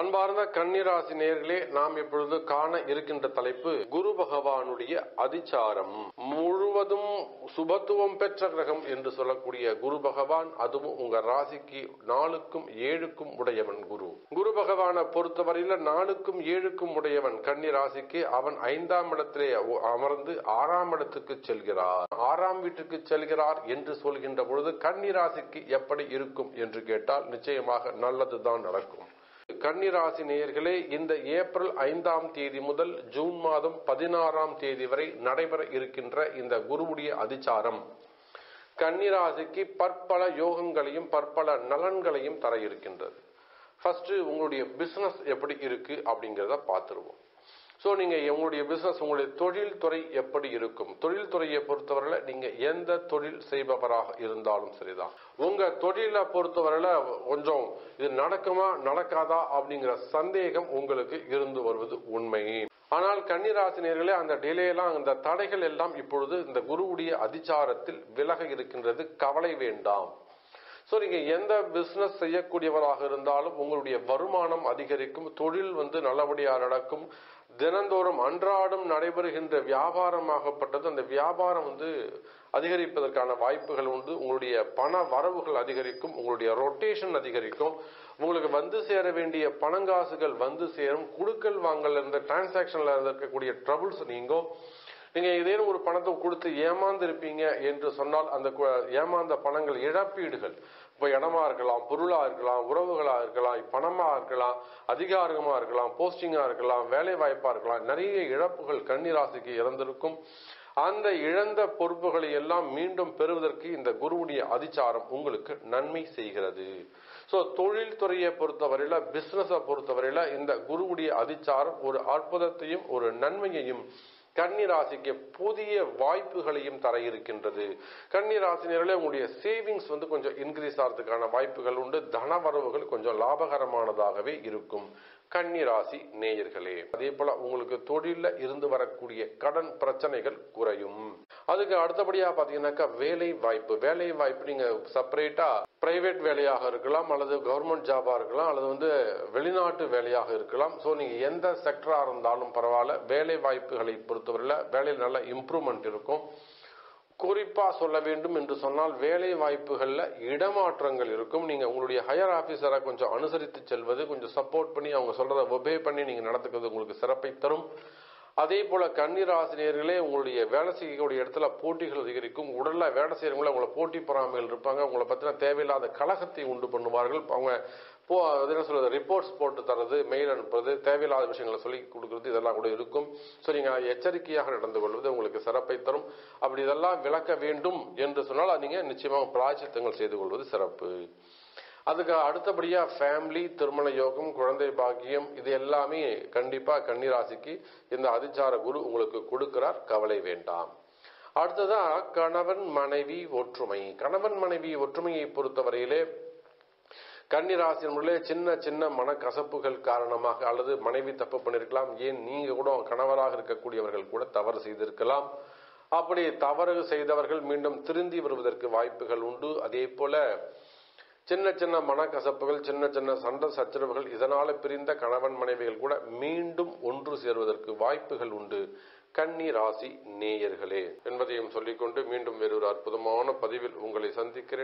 அன்பார்ந்த கன்னிராசி நேர்களே நாம் இப்பொழுது காண இருக்கின்ற தலைப்பு குரு பகவானுடைய அதிச்சாரம். முழுவதும் சுபத்துவம் பெற்ற கிரகம் என்று சொல்லக்கூடிய குரு பகவான் அதுவும் உங்க ராசிக்கு நாலுக்கும் ஏழுக்கும் உடையவன் குரு. குரு பகவானை பொறுத்தவரையில நாலுக்கும் ஏழுக்கும் உடையவன் கன்னி ராசிக்கு அவன் ஐந்தாம் இடத்திலே அமர்ந்து ஆறாம் இடத்துக்கு செல்கிறார். ஆறாம் வீட்டுக்கு செல்கிறார் என்று சொல்கின்ற பொழுது கன்னி ராசிக்கு எப்படி இருக்கும் என்று கேட்டால் நிச்சயமாக நல்லதுதான் நடக்கும். கன்னிராசி நேயர்களே இந்த ஏப்ரல் ஐந்தாம் தேதி முதல் ஜூன் மாதம் பதினாறாம் தேதி வரை நடைபெற இருக்கின்ற இந்த குருவுடைய அதிச்சாரம். கன்னிராசிக்கு பற்பல யோகங்களையும் பற்பல நலன்களையும் தர இருக்கின்றது. ஃபர்ஸ்ட் உங்களுடைய பிசினஸ் எப்படி இருக்கு அப்படிங்கிறத பார்த்துருவோம். ஸோ நீங்கள் உங்களுடைய பிசினஸ் உங்களுடைய தொழில் துறை எப்படி இருக்கும்? தொழில் துறையை பொறுத்தவரையில் நீங்கள் எந்த தொழில் செய்பவராக இருந்தாலும் சரிதான். உங்கள் தொழிலை பொறுத்தவரையில் கொஞ்சம் இது நடக்குமா நடக்காதா அப்படிங்கிற சந்தேகம் உங்களுக்கு இருந்து வருவது உண்மை. ஆனால் கன்னிராசினியர்களே அந்த டிலே எல்லாம் அந்த தடைகள் எல்லாம் இப்பொழுது இந்த குருவுடைய அதிச்சாரத்தில் விலக இருக்கின்றது. கவலை வேண்டாம். ஸோ நீங்கள் எந்த பிஸ்னஸ் செய்யக்கூடியவராக இருந்தாலும் உங்களுடைய வருமானம் அதிகரிக்கும் தொழில் வந்து நல்லபடியாக நடக்கும். தினந்தோறும் அன்றாடம் நடைபெறுகின்ற வியாபாரமாகப்பட்டது அந்த வியாபாரம் வந்து அதிகரிப்பதற்கான வாய்ப்புகள் உண்டு. உங்களுடைய பண வரவுகள் அதிகரிக்கும் உங்களுடைய ரொட்டேஷன் அதிகரிக்கும். உங்களுக்கு வந்து சேர வேண்டிய பணங்காசுகள் வந்து சேரும். குடுக்கல் வாங்கல் இருந்த டிரான்சாக்ஷன்ல இருக்கக்கூடிய ட்ரபுள்ஸ் நீங்கும். நீங்க ஏதேனும் ஒரு பணத்தை கொடுத்து ஏமாந்திருப்பீங்க என்று சொன்னால் அந்த ஏமாந்த பணங்கள் இழப்பீடுகள். இப்போ இடமா இருக்கலாம் பொருளா இருக்கலாம் உறவுகளா இருக்கலாம் பணமா இருக்கலாம் அதிகாரமா இருக்கலாம் போஸ்டிங்கா இருக்கலாம் வேலை வாய்ப்பா இருக்கலாம் நிறைய இழப்புகள் கன்னிராசிக்கு இறந்திருக்கும் அந்த இழந்த பொறுப்புகளை எல்லாம் மீண்டும் பெறுவதற்கு இந்த குருவுடைய அதிச்சாரம் உங்களுக்கு நன்மை செய்கிறது. ஸோ தொழில்துறையை பொறுத்தவரையில பிசினஸை பொறுத்தவரையில இந்த குருவுடைய அதிச்சாரம் ஒரு அற்புதத்தையும் ஒரு நன்மையையும் கன்னிராசிக்கு புதிய வாய்ப்புகளையும் தர இருக்கின்றது. கன்னிராசினியர்களே உங்களுடைய சேவிங்ஸ் வந்து கொஞ்சம் இன்க்ரீஸ் ஆகிறதுக்கான வாய்ப்புகள் உண்டு. தன வரவுகள் கொஞ்சம் லாபகரமானதாகவே இருக்கும். கன்னிராசி நேயர்களே அதே போல உங்களுக்கு தொழில இருந்து வரக்கூடிய கடன் பிரச்சனைகள் குறையும். அதுக்கு அடுத்தபடியா பாத்தீங்கன்னாக்கா வேலை வாய்ப்பு. வேலை வாய்ப்பு நீங்க செப்பரேட்டா பிரைவேட் வேலையாக இருக்கலாம் அல்லது கவர்மெண்ட் ஜாபா இருக்கலாம் அல்லது வந்து வெளிநாட்டு வேலையாக இருக்கலாம். ஸோ நீங்க எந்த செக்டரா இருந்தாலும் பரவாயில்ல வேலை வாய்ப்புகளை பொறுத்தவரையில வேலையில் நல்ல இம்ப்ரூவ்மெண்ட் இருக்கும். குறிப்பா சொல்ல வேண்டும் என்று சொன்னால் வேலை வாய்ப்புகள்ல இடமாற்றங்கள் இருக்கும். நீங்க உங்களுடைய ஹையர் ஆபீசரை கொஞ்சம் அனுசரித்து செல்வது கொஞ்சம் சப்போர்ட் பண்ணி அவங்க சொல்கிறத ஒபே பண்ணி நீங்க நடத்துக்கிறது உங்களுக்கு சிறப்பை தரும். அதே போல ஆசிரியர்களே உங்களுடைய வேலை செய்யக்கூடிய இடத்துல போட்டிகள் அதிகரிக்கும். உடல்ல வேலை செய்யறவங்கள உங்களை போட்டி பொறாமைகள் இருப்பாங்க. உங்களை பத்தின தேவையில்லாத கழகத்தை உண்டு பண்ணுவார்கள். அவங்க போ அது என்ன சொல்றது ரிப்போர்ட்ஸ் போட்டு தரது மெயில் அனுப்புறது தேவையில்லாத விஷயங்களை சொல்லி கொடுக்கறது இதெல்லாம் கூட இருக்கும். ஸோ நீங்க எச்சரிக்கையாக நடந்து கொள்வது உங்களுக்கு சிறப்பை தரும். அப்படி இதெல்லாம் விளக்க வேண்டும் என்று சொன்னால் நீங்க நிச்சயமாக பிராய்ச்சித்தங்கள் செய்து கொள்வது சிறப்பு. அதுக்கு அடுத்தபடியா ஃபேமிலி திருமண யோகம் குழந்தை பாக்கியம் இது எல்லாமே கண்டிப்பா கன்னிராசிக்கு இந்த அதிச்சார குரு உங்களுக்கு கொடுக்கிறார். கவலை வேண்டாம். அடுத்ததா கணவன் மனைவி ஒற்றுமை. கணவன் மனைவி ஒற்றுமையை பொறுத்தவரையிலே கன்னிராசினுள்ளே சின்ன சின்ன மனக்கசப்புகள் காரணமாக அல்லது மனைவி தப்பு பண்ணிருக்கலாம். ஏன்? நீங்க கூட கணவராக இருக்கக்கூடியவர்கள் கூட தவறு செய்திருக்கலாம். அப்படி தவறு செய்தவர்கள் மீண்டும் திருந்தி வருவதற்கு வாய்ப்புகள் உண்டு. அதே போல சின்ன சின்ன மனக்கசப்புகள் சின்ன சின்ன சண்டை சச்சரவுகள் இதனால பிரிந்த கணவன் மனைவிகள் கூட மீண்டும் ஒன்று சேர்வதற்கு வாய்ப்புகள் உண்டு. கன்னி ராசி நேயர்களே என்பதையும் சொல்லிக்கொண்டு மீண்டும் வேறொரு அற்புதமான பதிவில் உங்களை சந்திக்கிறேன்.